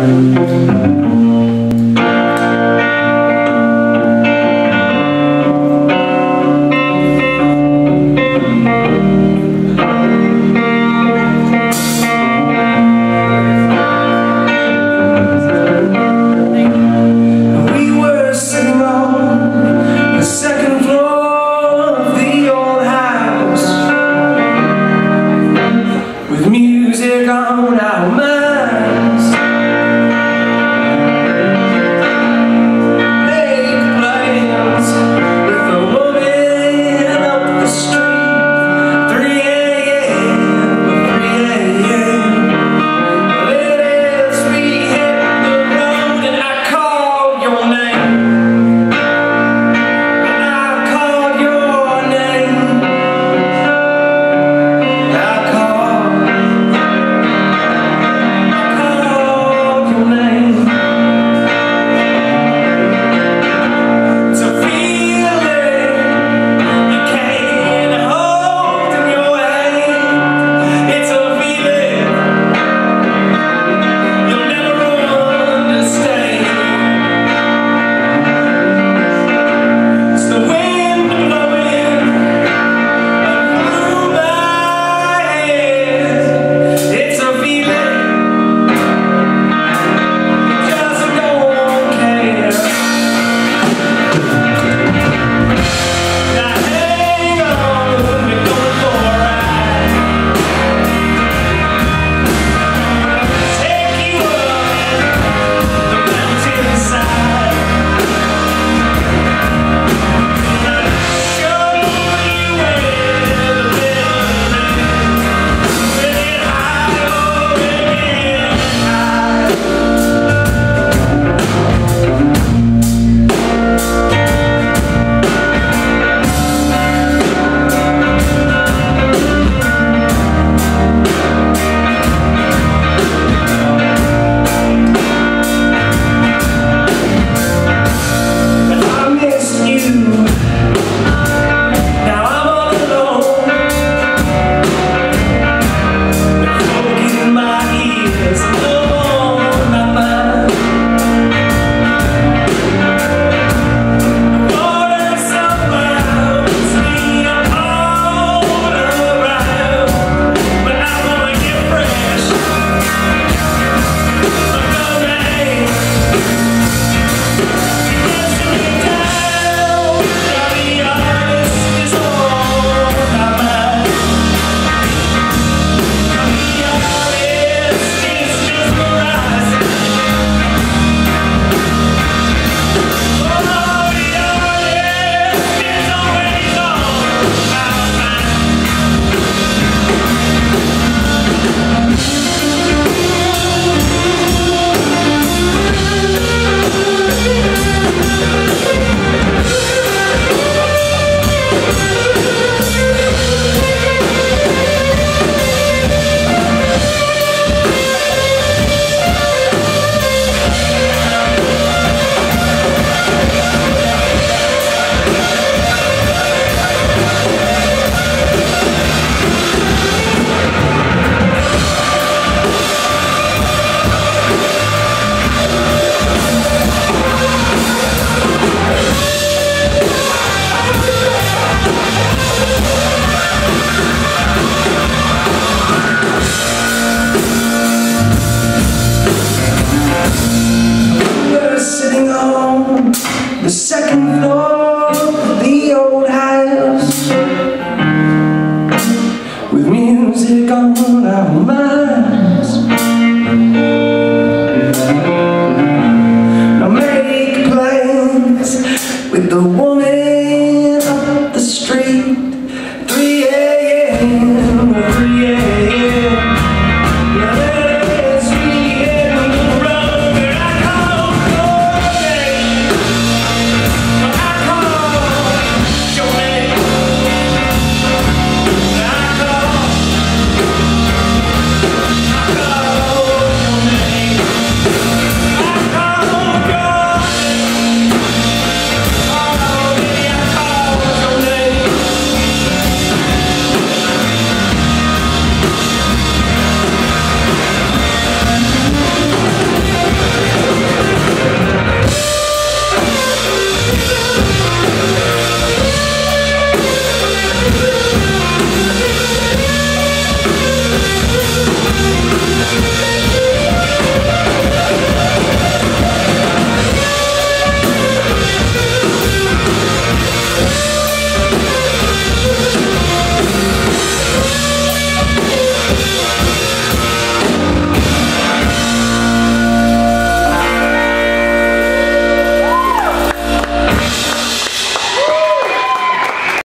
Música on our